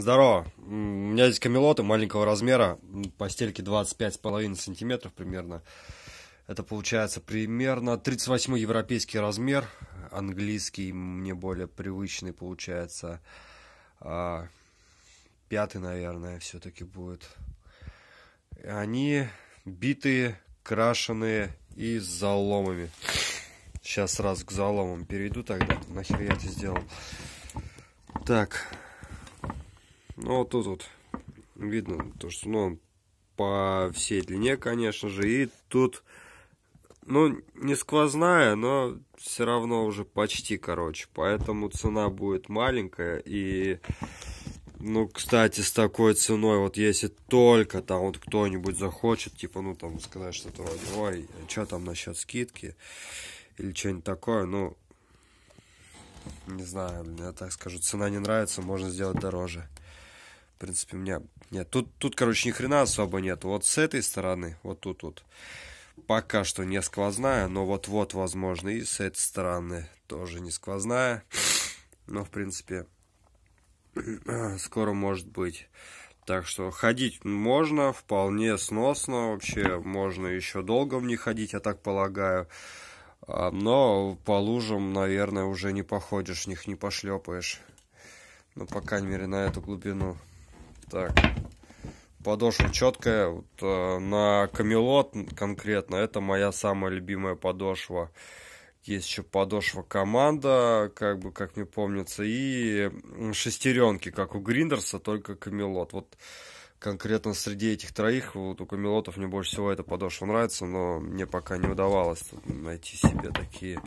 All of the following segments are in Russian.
Здорово. У меня здесь камелоты маленького размера, по стельке 25,5 сантиметров примерно. Это получается примерно 38 европейский размер, английский мне более привычный получается. А, пятый, наверное, все-таки будет. Они битые, крашеные и с заломами. Сейчас сразу к заломам перейду тогда. Нахер я это сделал. Так, ну, вот тут вот видно, то, что, ну, по всей длине, конечно же, и тут, ну, не сквозная, но все равно уже почти, короче, поэтому цена будет маленькая, и, ну, кстати, с такой ценой, вот если только там вот кто-нибудь захочет, типа, ну, там, сказать что-то вроде, ой, что там насчет скидки, или что-нибудь такое, ну, не знаю, я так скажу, цена не нравится, можно сделать дороже. В принципе, у меня... Нет, тут, тут, короче, ни хрена особо нет. Вот с этой стороны, вот тут вот, пока что не сквозная, но вот-вот, возможно, и с этой стороны тоже не сквозная. Но, в принципе, скоро может быть. Так что ходить можно, вполне сносно, вообще можно еще долго в них ходить, я так полагаю. А, но по лужам, наверное, уже не походишь, в них не пошлепаешь. Ну, по крайней мере, на эту глубину. Так. Подошва четкая. Вот, э, на камелот конкретно это моя самая любимая подошва. Есть еще подошва команда, как бы, как мне помнится, и шестеренки, как у Гриндерса, только камелот. Вот конкретно среди этих троих, вот у камелотов мне больше всего эта подошва нравится, но мне пока не удавалось найти себе такие.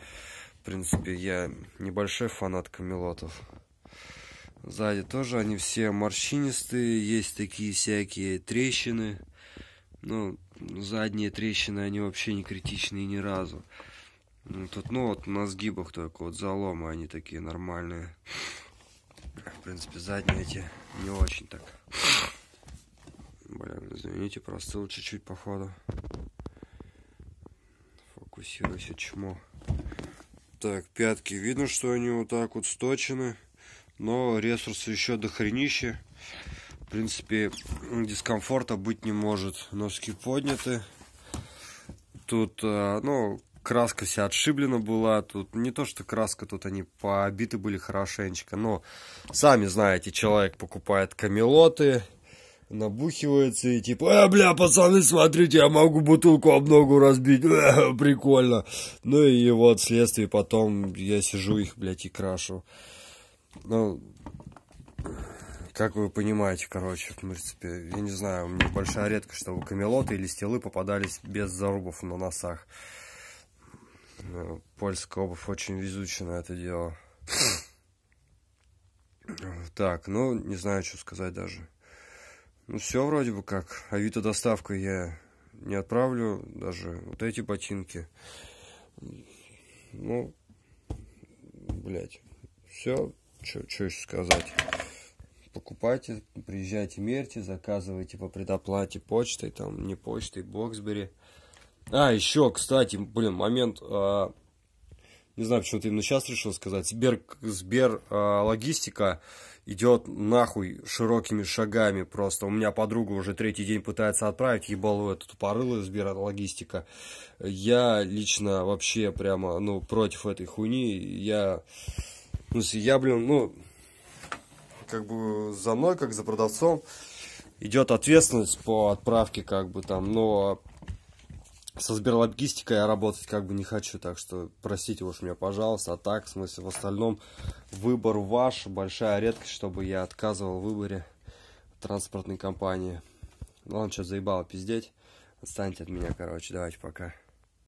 В принципе, я небольшой фанат камелотов. Сзади тоже они все морщинистые, есть такие всякие трещины. Ну, задние трещины, они вообще не критичные ни разу. Ну, тут, ну, вот на сгибах только вот заломы, они такие нормальные. В принципе, задние эти не очень так. Блин, извините, простыл чуть-чуть походу. Фокусируйся, чмо. Так, пятки. Видно, что они вот так вот сточены но ресурсы еще до хренища. В принципе, дискомфорта быть не может. Носки подняты. Тут, э, ну, краска вся отшиблена была. Тут не то, что краска, тут они побиты были хорошенечко. Но, сами знаете, человек покупает камелоты, набухивается и типа, э, бля, пацаны, смотрите, я могу бутылку об ногу разбить, э, прикольно. Ну и вот вследствие потом я сижу их, блядь, и крашу. Ну, как вы понимаете, короче, в принципе, я не знаю, меня большая редкость, чтобы камелоты или стелы попадались без зарубов на носах. Ну, польская обувь очень везучая на это дело. Так, ну, не знаю, что сказать даже. Ну, все вроде бы как. Авито доставку я не отправлю, даже вот эти ботинки. Ну, блять, все, что еще сказать? Покупайте, приезжайте, мерьте, заказывайте по предоплате почтой, там, не почтой, Боксбери. А, еще, кстати, блин, момент, а, не знаю, почему ты именно сейчас решил сказать, Сбер, Сбер а, логистика идет нахуй широкими шагами просто. У меня подруга уже третий день пытается отправить, ебалу эту тупорылую Сбер логистика. Я лично вообще прямо, ну, против этой хуйни, я ну, я, блин, ну, как бы за мной, как за продавцом, идет ответственность по отправке, как бы там, но со Сберлогистикой я работать как бы не хочу, так что простите уж меня, пожалуйста. А так, в смысле, в остальном выбор ваш, большая редкость, чтобы я отказывал в выборе транспортной компании. Ну, он что, заебало пиздеть. Отстаньте от меня, короче, давайте пока.